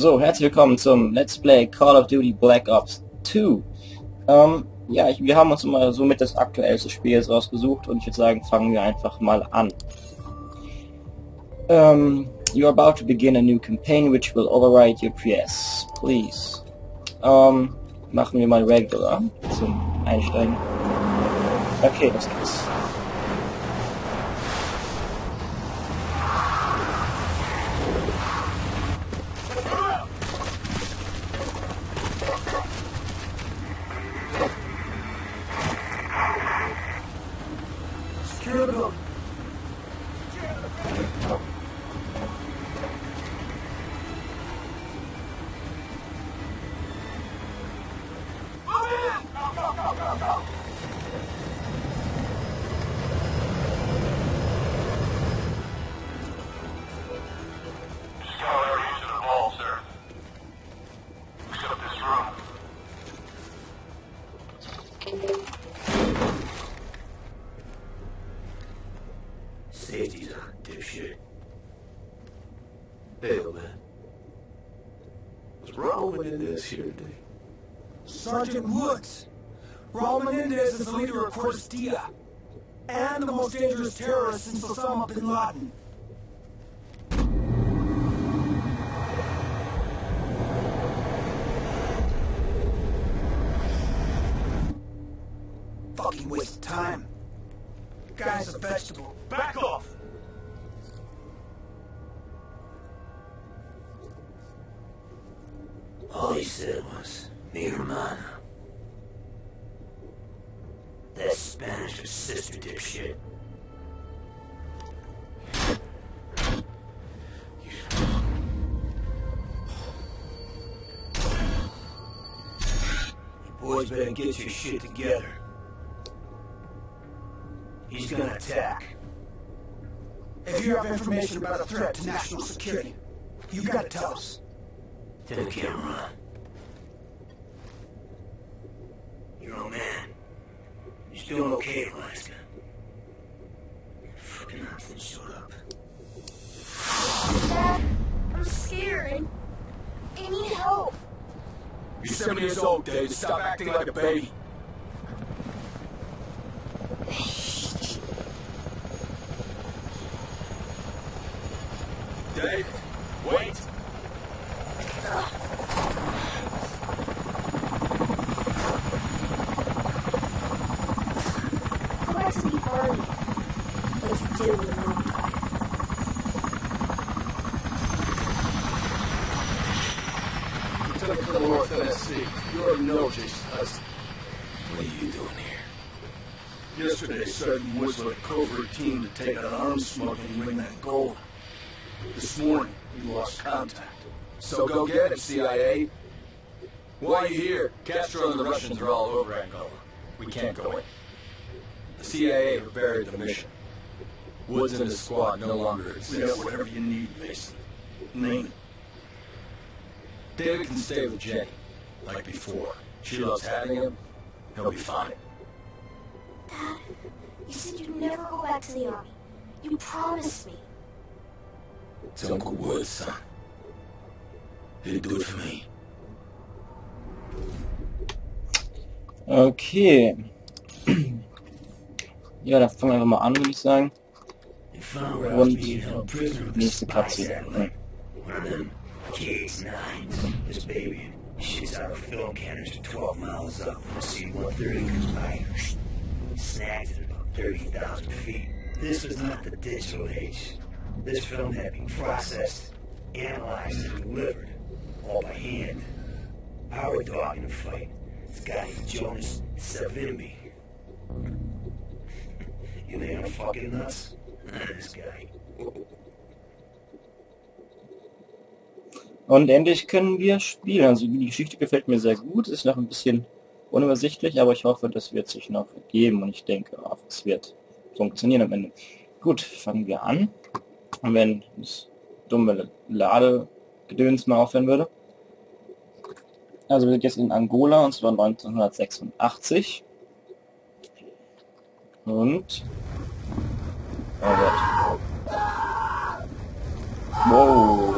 So, herzlich willkommen zum Let's Play Call of Duty Black Ops 2. Ähm, ja, ich, wir haben uns mal so mit das aktuellste Spiel rausgesucht und ich würde sagen, fangen wir einfach mal an. Um, you're about to begin a new campaign which will override your PS. Please. Um, machen wir mal Regular zum Einsteigen. Okay, los geht's. Sergeant Woods. Raul Menendez is the leader of Cordestia. And the most dangerous terrorist since Osama bin Laden. Fucking waste of time. Guy's a vegetable. Back off! All he said was, mi hermana. That Spanish sister, dipshit. You boys better get your shit together. He's gonna attack. If you have information about a threat to national security, you gotta tell us. To the camera. Your old man. He's doing okay, Alaska. Fucking Hudson showed up. Dad, I'm scared. I need help. You're 70 years old, Dave. Stop acting like a baby. Dave, wait! Go back to the army. Like you did when Mom died. Lieutenant Colonel North You already know Jason Hudson. What are you doing here? Yesterday, Sergeant Woods led a covert team to take out arms smuggling ring that gold. This morning, we lost contact. So go get it, CIA. Why are you here? Castro and the Russians are all over Angola. We can't go in. The CIA have buried the mission. Woods and his squad no longer We got exist. whatever you need, Mason. Name it. David can stay with Jenny, like before. She loves having him. He'll be fine. Dad, you said you'd never go back to the army. You promised me. It's Uncle Woods, son. He'll do it for me. Okay. Ja, dann fangen wir einfach mal an, würde ich sagen. They found where I was Und being held prisoner with the nächste spy Cutscene. One of them KX-9s. This baby shits out a film canister 12 miles up when the C-130 comes by. Snags at about 30,000 feet. This was not the digital age. This film had been processed, analyzed, and delivered, all by hand. Our dog in the fight. This guy Jonas Savimbi. You think I'm fucking nuts? Und endlich können wir spielen. Also die Geschichte gefällt mir sehr gut. Ist noch ein bisschen unübersichtlich, aber ich hoffe, das wird sich noch geben und ich denke auch, es wird funktionieren am Ende. Gut, fangen wir an. Und wenn das dumme Ladegedöns mal aufhören würde. Also wir sind jetzt in Angola und zwar 1986. Und... Oh. Whoa.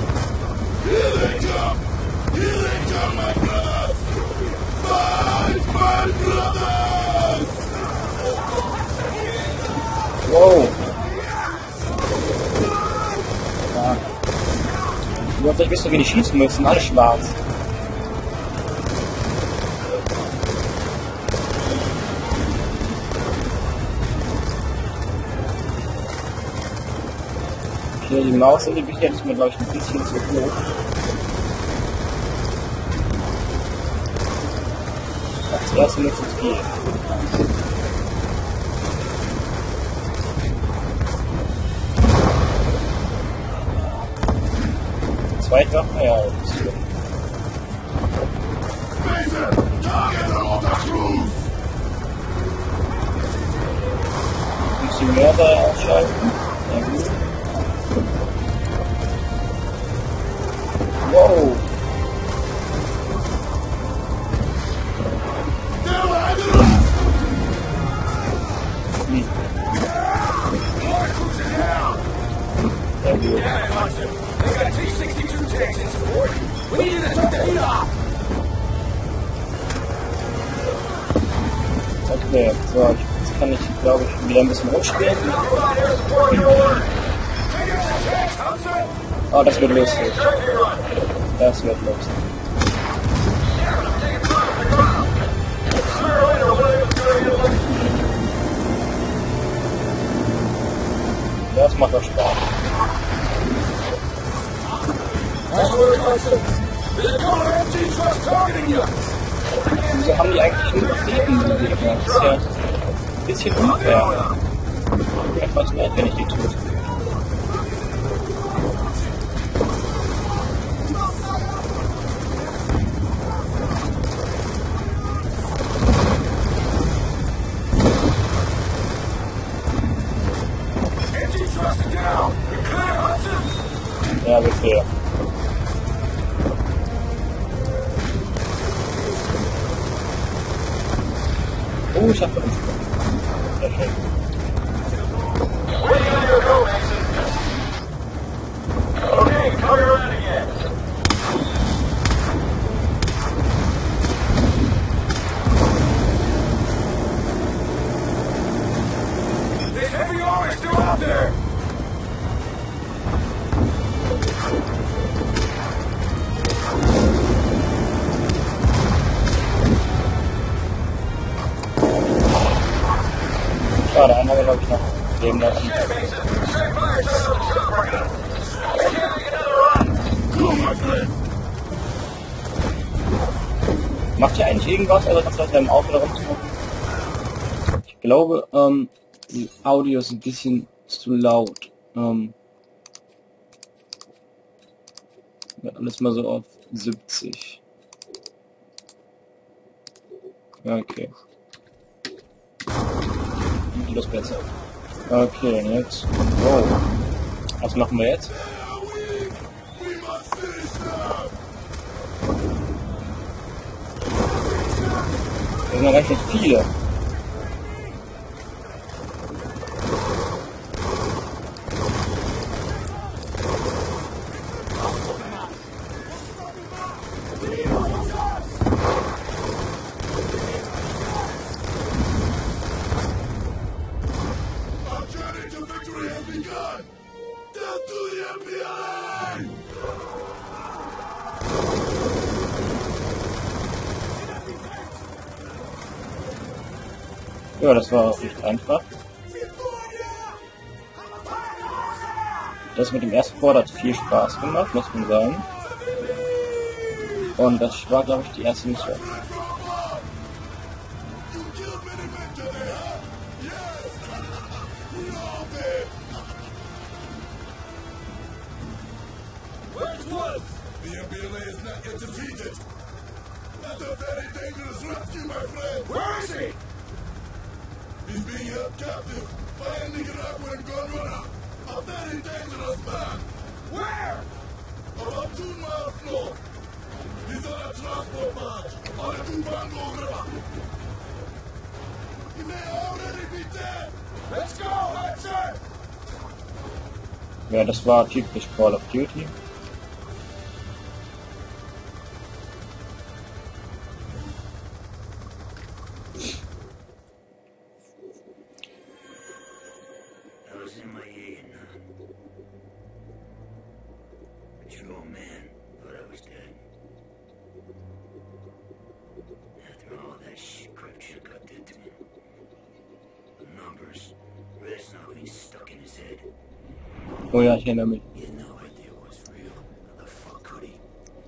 Wow. Ja. Du hast nicht wissen, wie die schießen müssen. Alle schwarz. Okay, die Maus in die Bücher ist mir, glaube ich, ein bisschen zu hoch. Das erste muss es gehen. weiter. Ja, das ist. Ein bisschen Mörder ausschalten. Na gut. Wow. Okay, so, jetzt kann ich, glaube ich, wieder ein bisschen rumspielen. Oh, das wird lustig. Das wird lustig. Das macht doch Spaß. Wieso haben die eigentlich nur Fäden, die Gegner? Das ist ja ein bisschen unfair. Etwas wert, wenn ich die Hudson. Ja, fair. Macht ihr eigentlich irgendwas, oder das Leute im Auto da rumzumachen? Ich glaube, ähm, die Audio ist ein bisschen zu laut. Ähm, alles mal so auf 70. Ja, Okay. Das besser. Okay, jetzt. Wow. Was machen wir jetzt? on aurait cette fille Ja, das war recht einfach. Das mit dem ersten Board hat viel Spaß gemacht, muss man sagen. Und das war, glaube ich, die erste Mission. Where is he? He's being held captive by a Nicaraguan gun runner. A very dangerous man. Where? About two miles north. He's on a transport barge on the Tubango River. He may already be dead. Let's go, that's it. Ja, das war typisch Call of Duty. Numbers, that's not being stuck in his head. Oh erinnere mich. He had no idea was real. How the fuck could he?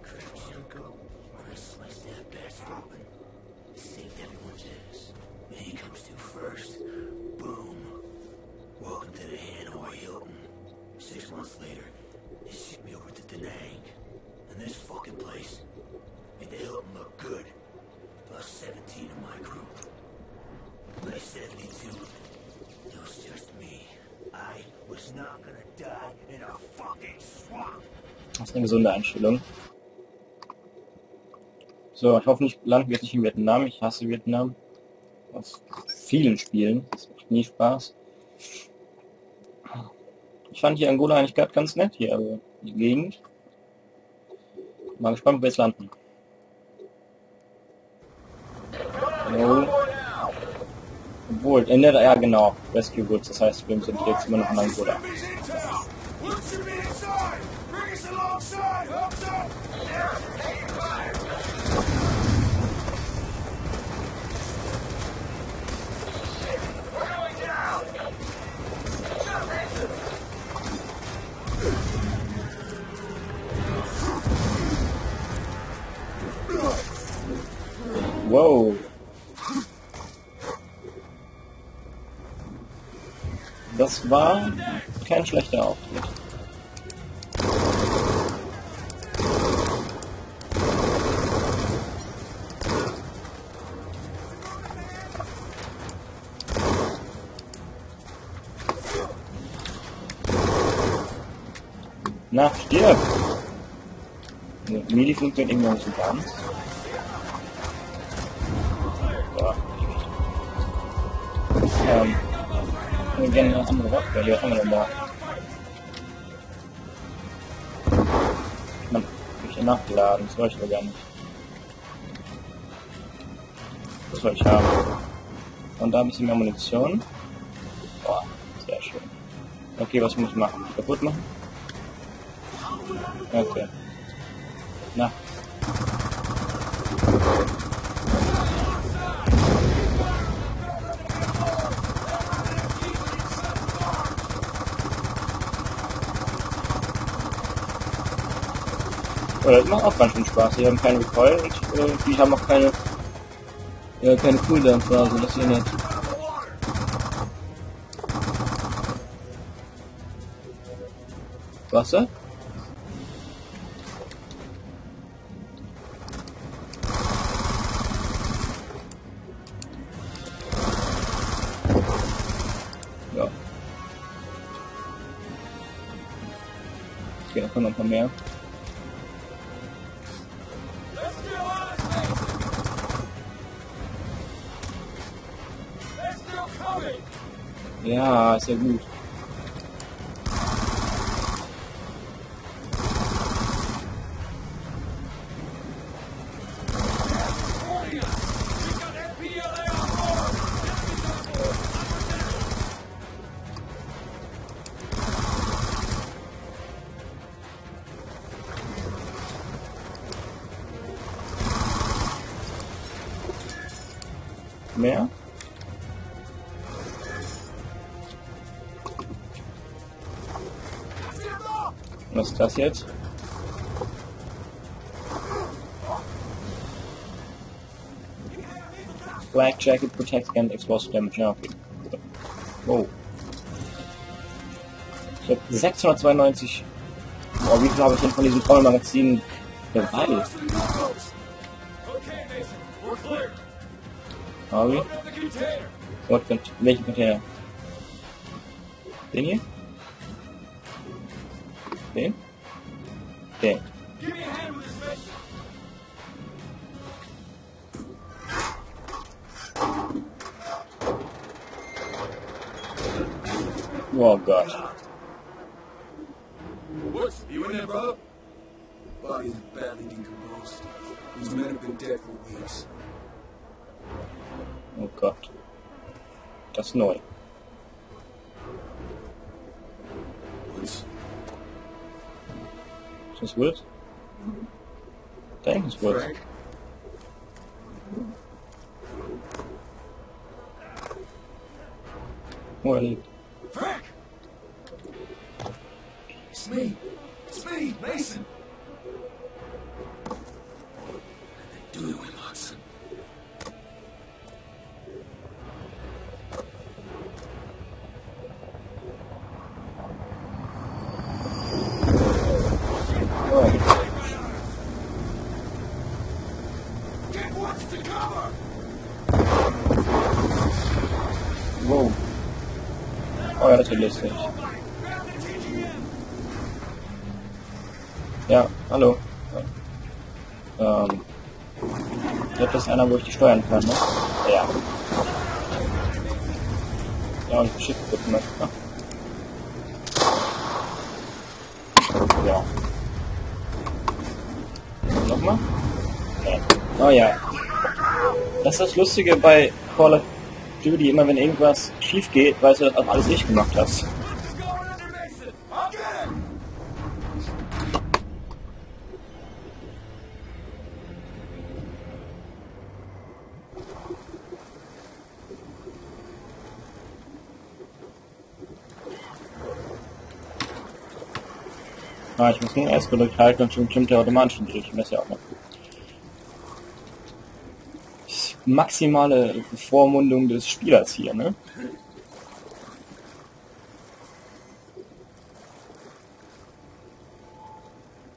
Kravchenko, when I sliced that bastard open, saved everyone's ass. And he comes to first. Boom. Welcome to the Hanoi Hilton. Six months later, they shipped me over to Da Nang. Das ist eine gesunde Einstellung. So, ich hoffe nicht, landen wir jetzt nicht in Vietnam. Ich hasse Vietnam. Aus vielen Spielen. Das macht nie Spaß. Ich fand hier Angola eigentlich gerade ganz nett hier, also die Gegend. Mal gespannt, wo wir jetzt landen. No. Obwohl, äh, ne, ja genau, Rescue Woods, das heißt, wir sind jetzt immer noch in Angola. Das war kein schlechter Auftritt. Na, stirb! Mili funktioniert irgendwie nicht so ganz. Ja. Ähm, wir gerne eine andere Waffe. Ja, was haben wir denn da? Man, ich nachgeladen, das soll ich gar nicht. Das soll ich haben. Und da ein bisschen mehr Munition. Boah, sehr schön. Okay, was muss ich machen? Kaputt machen? Okay. Na. Ja, das macht auch ganz schön Spaß. Die haben keinen Recoil und äh, die haben auch keine, ja, keine Cooldown-Phase. Das ja nett. Wasser? Ja. Okay, da kommen noch ein paar mehr. là, c'est bon. Ist das jetzt? Black Jacket protects against explosive damage. Ja, okay. Wow. Ich habe 692. Oh, wie viel habe ich denn von diesem tollen Magazin dabei? Habe ich? What, welchen Container? Den hier? Den? Den. Give me a hand with this, Oh Gott. What's you in there, brother? Body is badly decomposed. These men have been dead for weeks. Oh Gott. Das ist was wood. Dang, it's wood. Frank. Where? Frank! It's me. Wird. Grab the TGM! Ja, hallo. Ja. Ähm. Das ist einer, wo ich die steuern kann, ne? Ja. Ja, und Schiff möchte. Ah. Ja. Nochmal? Ja. Oh ja. Das ist das Lustige bei Call of Duty, immer wenn irgendwas schief geht, weißt du, dass das alles nicht gemacht hast. Ah, ich muss nur erst gedrückt halten und schon stimmt der automatisch durch. Das ist ja auch noch gut. Das ist Maximale Vormundung des Spielers hier, ne?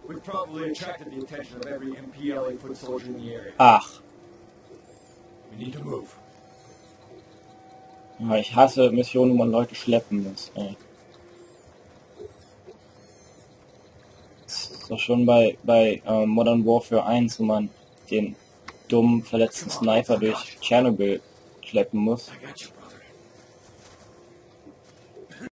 We've probably attracted the attention of every MPLA foot soldier in the area. Ach, ja, ich hasse Missionen, wo man Leute schleppen muss, ey. Das ist doch schon bei, bei ähm, Modern Warfare 1, wo man den dummen, verletzten Sniper durch Tschernobyl schleppen muss.